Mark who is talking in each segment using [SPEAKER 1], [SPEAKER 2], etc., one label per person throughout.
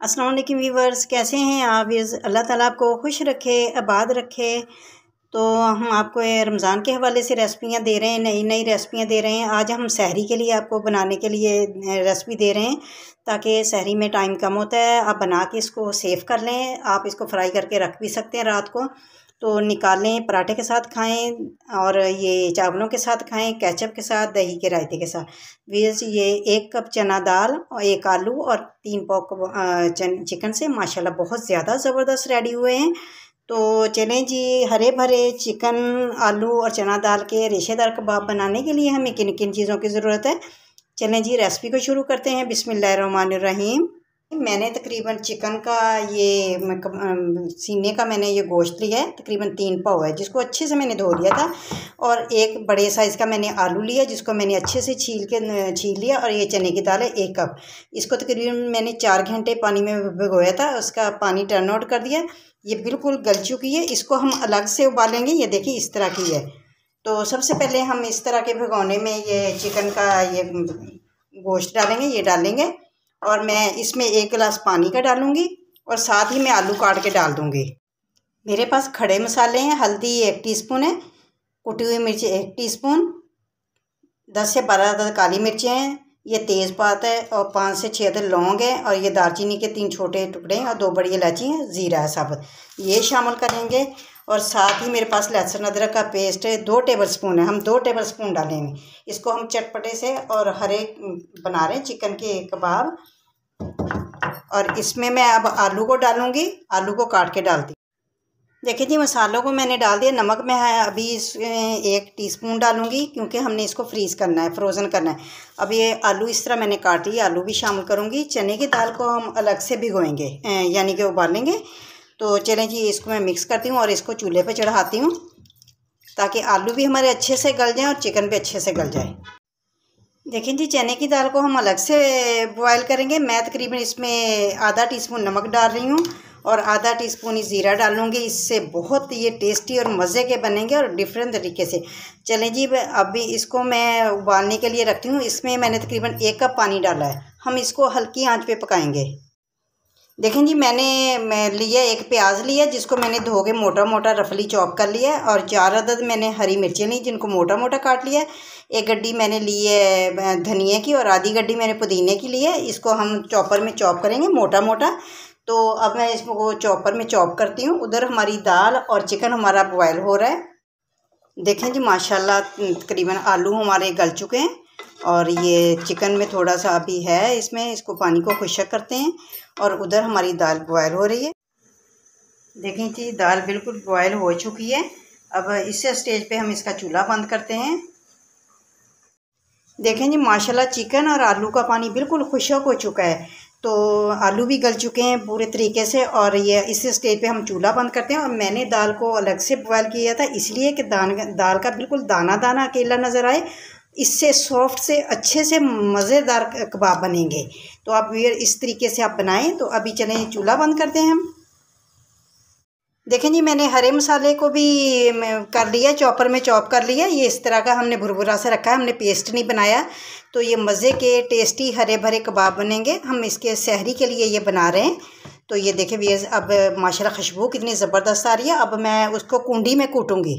[SPEAKER 1] अस्सलाम व्यूवर्स कैसे हैं आप? अल्लाह ताला आपको खुश रखे, आबाद रखे। तो हम आपको रमज़ान के हवाले से रेसिपियाँ दे रहे हैं नई नई रेसिपियाँ दे रहे हैं। आज हम सहरी के लिए आपको बनाने के लिए रेसिपी दे रहे हैं, ताकि सहरी में टाइम कम होता है। आप बना के इसको सेव कर लें। आप इसको फ्राई करके रख भी सकते हैं रात को। तो निकालें, पराठे के साथ खाएँ और ये चावलों के साथ खाएँ, केचप के साथ, दही के रायते के साथ। वीज ये एक कप चना दाल और एक आलू और तीन पॉक चिकन से माशाल्लाह बहुत ज़्यादा ज़बरदस्त रेडी हुए हैं। तो चलें जी हरे भरे चिकन, आलू और चना दाल के रेशेदार कबाब बनाने के लिए हमें किन किन चीज़ों की ज़रूरत है? चलें जी, रेसिपी को शुरू करते हैं। बिसमीम मैंने तकरीबन चिकन का ये सीने का मैंने ये गोश्त लिया है, तकरीबन तीन पाव है, जिसको अच्छे से मैंने धो लिया था और एक बड़े साइज़ का मैंने आलू लिया, जिसको मैंने अच्छे से छील के छील लिया और ये चने की दाल है, एक कप। इसको तकरीबन मैंने चार घंटे पानी में भिगोया था, उसका पानी टर्न आउट कर दिया। ये बिल्कुल गल चुकी है, इसको हम अलग से उबालेंगे, ये देखिए इस तरह की है। तो सबसे पहले हम इस तरह के भिगोने में ये चिकन का ये, गोश्त डालेंगे, ये डालेंगे। और मैं इसमें एक गिलास पानी का डालूँगी और साथ ही मैं आलू काट के डाल दूँगी। मेरे पास खड़े मसाले हैं, हल्दी एक टीस्पून है, कुटी हुई मिर्ची एक टीस्पून, दस से बारह अदद काली मिर्चें हैं, ये तेज़पात है और पाँच से छः अदद लौंग है और ये दालचीनी के तीन छोटे टुकड़े हैं और दो बड़ी इलायची हैं, ज़ीरा है साबुत ये शामिल करेंगे और साथ ही मेरे पास लहसुन अदरक का पेस्ट है, दो टेबल स्पून है। हम दो टेबल स्पून डालेंगे। इसको हम चटपटे से और हरे बना रहे हैं चिकन के कबाब। और इसमें मैं अब आलू को डालूँगी। आलू को काट के डालती देखिए जी, मसालों को मैंने डाल दिया। नमक मैं अभी इस एक टीस्पून डालूँगी क्योंकि हमने इसको फ्रीज़ करना है फ्रोज़न करना है। अब ये आलू इस तरह मैंने काट लिया आलू भी शामिल करूँगी। चने की दाल को हम अलग से भिगोएँगे यानी कि उबालेंगे। तो चलें जी, इसको मैं मिक्स करती हूँ और इसको चूल्हे पर चढ़ाती हूँ ताकि आलू भी हमारे अच्छे से गल जाएँ और चिकन भी अच्छे से गल जाए। देखिए जी, चने की दाल को हम अलग से बॉयल करेंगे। मैं तकरीबन इसमें आधा टीस्पून नमक डाल रही हूँ और आधा टीस्पून ज़ीरा डालूँगी इससे बहुत ये टेस्टी और मज़े के बनेंगे और डिफरेंट तरीके से। चलें जी अभी इसको मैं उबालने के लिए रखती हूँ। इसमें मैंने तकरीबन एक कप पानी डाला है। हम इसको हल्की आँच पे पकाएँगे। देखें जी, मैंने, मैं लिया एक प्याज लिया जिसको मैंने धो के मोटा मोटा रफली चॉप कर लिया और चार अदद मैंने हरी मिर्चें ली जिनको मोटा मोटा काट लिया एक गड्डी मैंने ली है धनिया की और आधी गड्डी मैंने पुदीने की ली है। इसको हम चॉपर में चॉप करेंगे मोटा मोटा तो अब मैं इसको चॉपर में चॉप करती हूँ। उधर हमारी दाल और चिकन हमारा बॉयल हो रहा है। देखें जी, माशाल्लाह, तकरीबन आलू हमारे गल चुके हैं। और ये चिकन में थोड़ा सा अभी है, इसमें इसको पानी को खुशक करते हैं और उधर हमारी दाल बॉयल हो रही है। देखें जी, दाल बिल्कुल बॉयल हो चुकी है। अब इस स्टेज पे हम इसका चूल्हा बंद करते हैं। देखें जी, माशाल्लाह चिकन और आलू का पानी बिल्कुल खुशक हो चुका है। तो आलू भी गल चुके हैं पूरे तरीके से और ये इस स्टेज पे हम चूल्हा बंद करते हैं और मैंने दाल को अलग से बॉयल किया था, इसलिए कि दान, दाल का बिल्कुल दाना दाना अकेला नज़र आए इससे सॉफ्ट से अच्छे से मज़ेदार कबाब बनेंगे। तो आप ये इस तरीके से आप बनाएँ तो अभी चलें चूल्हा बंद करते हैं हम। देखें जी, मैंने हरे मसाले को भी कर लिया, चॉपर में चॉप कर लिया। ये इस तरह का हमने भुरभुरा से रखा है, हमने पेस्ट नहीं बनाया। तो ये मज़े के टेस्टी हरे भरे कबाब बनेंगे। हम इसके सहरी के लिए ये बना रहे हैं। तो ये देखें भैया अब माशाल्लाह खुशबू कितनी ज़बरदस्त आ रही है। अब मैं उसको कुंडी में कूटूँगी।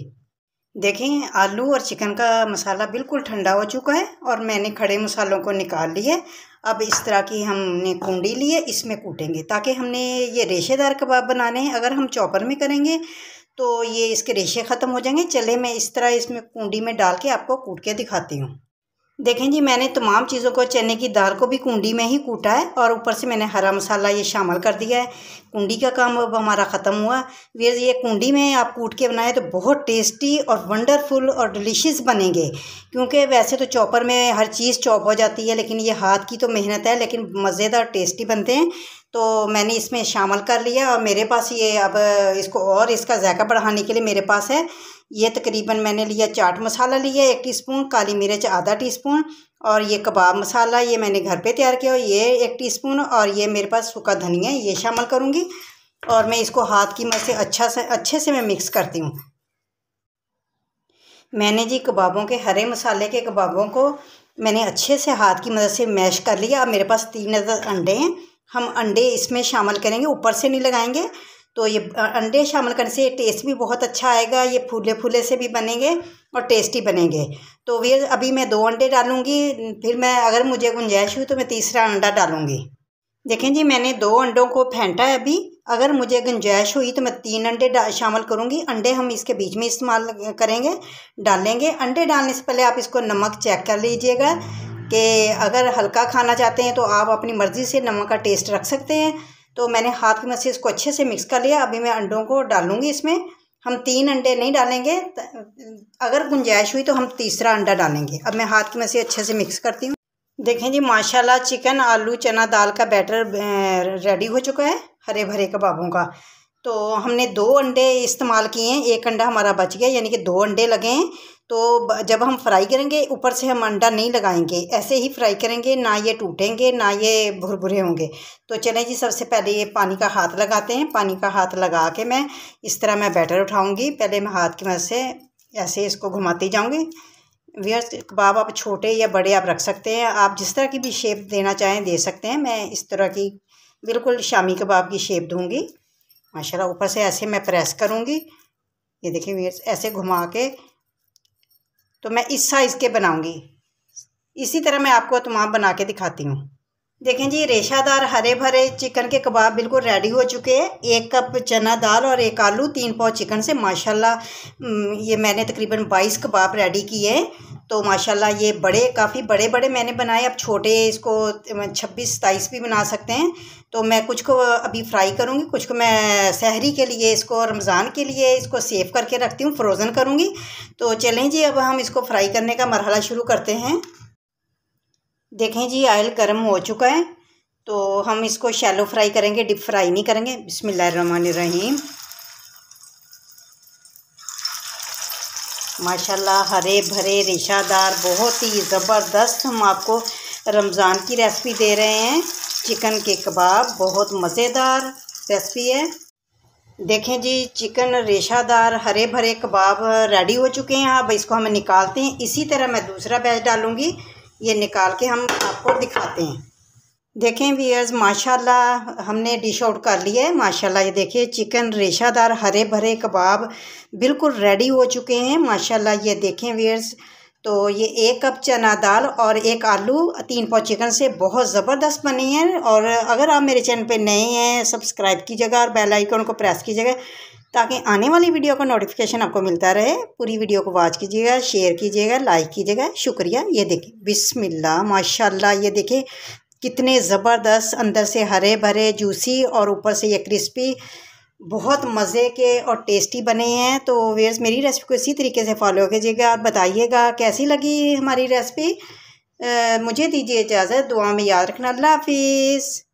[SPEAKER 1] देखें, आलू और चिकन का मसाला बिल्कुल ठंडा हो चुका है और मैंने खड़े मसालों को निकाल लिए। अब इस तरह की हमने कुंडी ली है, इसमें कूटेंगे ताकि हमने ये रेशेदार कबाब बनाने हैं। अगर हम चॉपर में करेंगे तो ये इसके रेशे ख़त्म हो जाएँगे। चले, मैं इस तरह इसमें कुंडी में डाल के आपको कूट के दिखाती हूँ। देखें जी, मैंने तमाम चीज़ों को चने की दाल को भी कुंडी में ही कूटा है और ऊपर से मैंने हरा मसाला ये शामिल कर दिया है। कुंडी का काम अब हमारा ख़त्म हुआ। वीर ये कुंडी में आप कूट के बनाए तो बहुत टेस्टी और वंडरफुल और डिलीशियस बनेंगे। क्योंकि वैसे तो चॉपर में हर चीज़ चॉप हो जाती है, लेकिन ये हाथ की तो मेहनत है, लेकिन मज़ेदार टेस्टी बनते हैं। तो मैंने इसमें शामिल कर लिया और मेरे पास ये अब इसको और इसका जायका बढ़ाने के लिए मेरे पास है। ये तकरीबन मैंने लिया चाट मसाला लिया एक टीस्पून, काली मिर्च आधा टीस्पून और ये कबाब मसाला ये मैंने घर पे तैयार किया ये एक टीस्पून और ये मेरे पास सूखा धनिया ये शामिल करूँगी और मैं इसको हाथ की मदद से अच्छा से, अच्छे से मैं मिक्स करती हूँ। मैंने जी कबाबों के, हरे मसाले के कबाबों को मैंने अच्छे से हाथ की मदद से मैश कर लिया। अब मेरे पास तीन अंडे हैं। हम अंडे इसमें शामिल करेंगे, ऊपर से नहीं लगाएँगे। तो ये अंडे शामिल करने से टेस्ट भी बहुत अच्छा आएगा, ये फूले फूले से भी बनेंगे और टेस्टी बनेंगे। तो वे, अभी मैं दो अंडे डालूँगी, फिर मैं, अगर मुझे गुंजाइश हुई तो मैं तीसरा अंडा डालूँगी। देखें जी, मैंने दो अंडों को फेंटा है अभी, अगर मुझे गुंजाइश हुई तो मैं तीन अंडे शामिल करूँगी। अंडे हम इसके बीच में इस्तेमाल करेंगे, डालेंगे। अंडे डालने से पहले आप इसको नमक चेक कर लीजिएगा। कि अगर हल्का खाना चाहते हैं तो आप अपनी मर्ज़ी से नमक का टेस्ट रख सकते हैं। तो मैंने हाथ की मदद से इसको अच्छे से मिक्स कर लिया। अभी मैं अंडों को डालूँगी इसमें। हम तीन अंडे नहीं डालेंगे। अगर गुंजाइश हुई तो हम तीसरा अंडा डालेंगे। अब मैं हाथ की मदद से अच्छे से मिक्स करती हूँ। देखें जी, माशाल्लाह, चिकन, आलू, चना, दाल का बैटर रेडी हो चुका है। हरे भरे कबाबों का। तो हमने दो अंडे इस्तेमाल किए हैं। एक अंडा हमारा बच गया, यानी कि दो अंडे लगे हैं। तो जब हम फ्राई करेंगे, ऊपर से हम अंडा नहीं लगाएँगे। ऐसे ही फ्राई करेंगे, ना ये टूटेंगे, ना ये भुरभुरे होंगे। तो चलें जी, सबसे पहले ये पानी का हाथ लगाते हैं। पानी का हाथ लगा के मैं इस तरह मैं बैटर उठाऊँगी। पहले मैं हाथ की मदद से ऐसे इसको घुमाती जाऊँगी। व्यर्स कबाब आप छोटे या बड़े आप रख सकते हैं। आप जिस तरह की भी शेप देना चाहें, दे सकते हैं। मैं इस तरह की बिल्कुल शामी कबाब की शेप दूँगी। माशाल्लाह, ऊपर से ऐसे मैं प्रेस करूँगी। ये देखिए व्यर्स ऐसे घुमा के तो मैं इस साइज़ के बनाऊँगी। इसी तरह मैं आपको तमाम बना के दिखाती हूँ। देखें जी, रेशादार हरे भरे चिकन के कबाब बिल्कुल रेडी हो चुके हैं। एक कप चना दाल और एक आलू, तीन पाव चिकन से माशाल्लाह ये मैंने तकरीबन बाईस कबाब रेडी किए तो माशाल्लाह ये बड़े, काफ़ी बड़े बड़े मैंने बनाए। अब छोटे इसको छब्बीस, सताईस भी बना सकते हैं। तो मैं कुछ को अभी फ्राई करूँगी, कुछ को मैं सहरी के लिए इसको रमज़ान के लिए इसको सेव करके रखती हूँ, फ्रोज़न करूँगी। तो चलें जी, अब हम इसको फ्राई करने का मरहला शुरू करते हैं। देखें जी आयल गर्म हो चुका है। तो हम इसको शैलो फ्राई करेंगे, डिप फ्राई नहीं करेंगे। बिसमीम माशाल्लाह, हरे भरे, रेशादार, बहुत ही ज़बरदस्त हम आपको रमज़ान की रेसिपी दे रहे हैं। चिकन के कबाब, बहुत मज़ेदार रेसिपी है। देखें जी, चिकन रेशादार, हरे भरे कबाब रेडी हो चुके हैं अब इसको हम निकालते हैं। इसी तरह मैं दूसरा बैच डालूँगी। ये निकाल के हम आपको दिखाते हैं। देखें वीयर्स माशाल्लाह हमने डिश आउट कर लिया है। माशाल्लाह ये देखिए चिकन रेशादार हरे भरे कबाब बिल्कुल रेडी हो चुके हैं। माशाल्लाह ये देखें वीयर्स तो ये एक कप चना दाल और एक आलू, तीन पाव चिकन से बहुत ज़बरदस्त बनी है। और अगर आप मेरे चैनल पे नए हैं सब्सक्राइब कीजिएगा और बेल आइकन को प्रेस कीजिएगा ताकि आने वाली वीडियो का नोटिफिकेशन आपको मिलता रहे। पूरी वीडियो को वॉच कीजिएगा शेयर कीजिएगा लाइक कीजिएगा। शुक्रिया। ये देखिए, बिस्मिल्लाह, माशाल्लाह। ये देखिए कितने ज़बरदस्त अंदर से हरे भरे जूसी और ऊपर से ये क्रिस्पी बहुत मज़े के और टेस्टी बने हैं। तो वेयर्स मेरी रेसिपी को इसी तरीके से फॉलो कीजिएगा और बताइएगा कैसी लगी हमारी रेसिपी मुझे दीजिए इजाज़त, दुआ में याद रखना। अल्लाह हाफिज़।